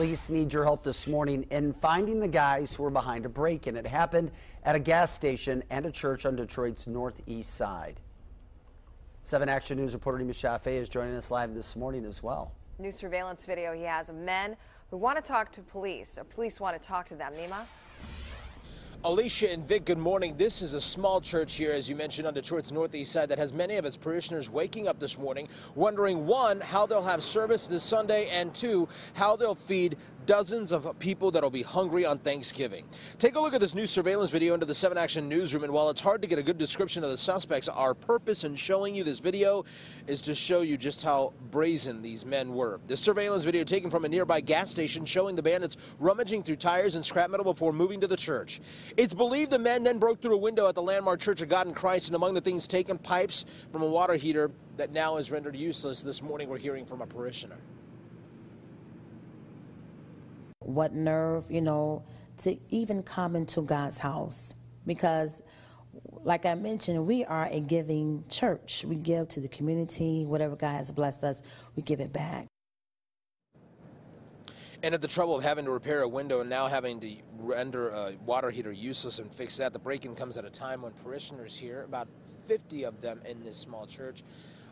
Police need your help this morning in finding the guys who were behind a break-in. It happened at a gas station and a church on Detroit's northeast side. 7 Action News reporter Nima Shafe is joining us live this morning as well. New surveillance video he has of men who want to talk to police, or police want to talk to them. Nima? Alicia and Vic, good morning. This is a small church here, as you mentioned, on Detroit's northeast side that has many of its parishioners waking up this morning wondering, one, how they'll have service this Sunday, and two, how they'll feed dozens of people that'll be hungry on Thanksgiving. Take a look at this new surveillance video into the 7 Action newsroom, and while it's hard to get a good description of the suspects, our purpose in showing you this video is to show you just how brazen these men were. This surveillance video taken from a nearby gas station showing the bandits rummaging through tires and scrap metal before moving to the church. It's believed the men then broke through a window at the landmark Church of God in Christ, and among the things taken, pipes from a water heater that now is rendered useless. This morning, we're hearing from a parishioner what nerve, you know, to even come into God's house. Because, like I mentioned, we are a giving church. We give to the community, whatever God has blessed us, we give it back. And at the trouble of having to repair a window and now having to render a water heater useless and fix that, the break-in comes at a time when parishioners here, about 50 of them in this small church,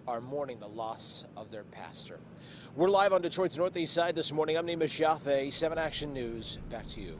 are mourning the loss of their pastor. We're live on Detroit's northeast side this morning. I'm Nima Shafe, 7 Action News. Back to you.